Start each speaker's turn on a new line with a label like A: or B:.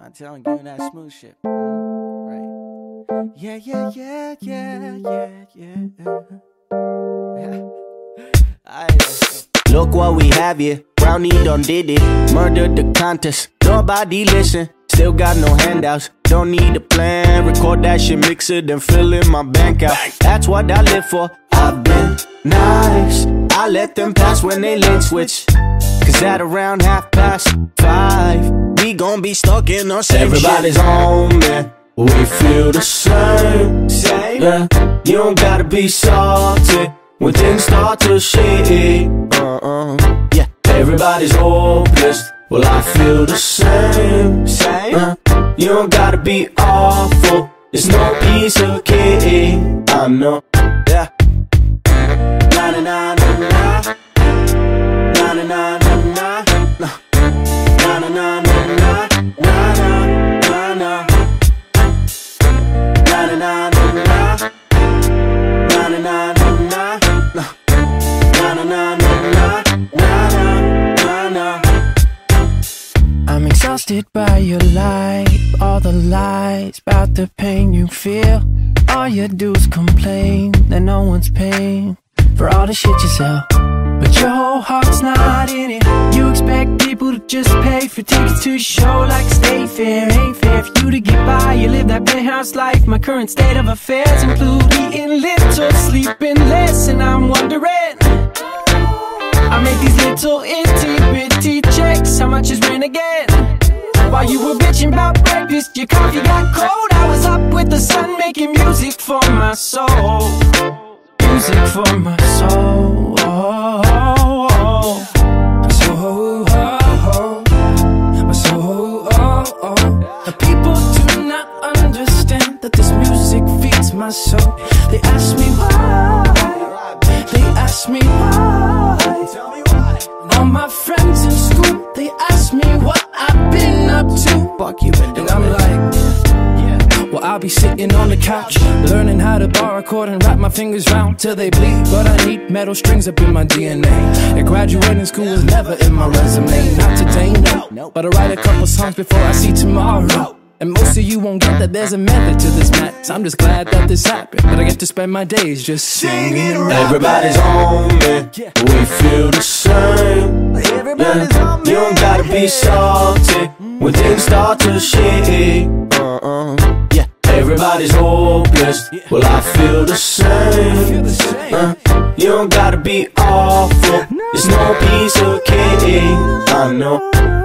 A: I tell him, give him that smooth shit. Right. Yeah, yeah, yeah, yeah, yeah, yeah. yeah. Look what we have here. Brownie done did it. Murdered the contest. Nobody listen. Still got no handouts. Don't need a plan. Record that shit, mix it, then fill in my bank out. That's what I live for. I've been nice. I let them pass when they lane switch. Cause at around half past five, we gon' be stuck in our same Everybody's shit. on me. We feel the same. Same. Yeah. You don't gotta be salty when things start to shake. Uh-uh. Yeah. Everybody's hopeless. Well, I feel the same. Same. Uh, you don't gotta be awful. It's no piece of cake. I know. Yeah. Na na na.
B: Exhausted by your life, all the lies about the pain you feel. All you do is complain that no one's paying for all the shit you sell. But your whole heart's not in it. You expect people to just pay for tickets to your show like state fair. Ain't fair for you to get by. You live that penthouse life. My current state of affairs include eating little, sleeping less, and I'm wondering. I make these little itty your coffee got cold. I was up with the sun making music for my soul. Music for my soul. So, my soul. The people do not understand that this music feeds my soul. They ask me why. They ask me why. All my friends in school, they ask me what I've been up to.
A: Fuck you
B: I'll be sitting on the couch, learning how to bar a chord and wrap my fingers round till they bleed. But I need metal strings up in my DNA. And graduating school was never in my resume. Not today, no. But I write a couple songs before I see tomorrow. And most of you won't get that there's a method to this madness. I'm just glad that this happened. But I get to spend my days just singing and.
A: Everybody's on me. We feel the same.
C: Everybody's
A: Yeah.
C: on me.
A: You don't gotta be salty when things start to shake. Uh-uh. Yeah. Everybody's hopeless. Well, I feel the same. Uh, you don't gotta be awful. There's no piece of cake. I know.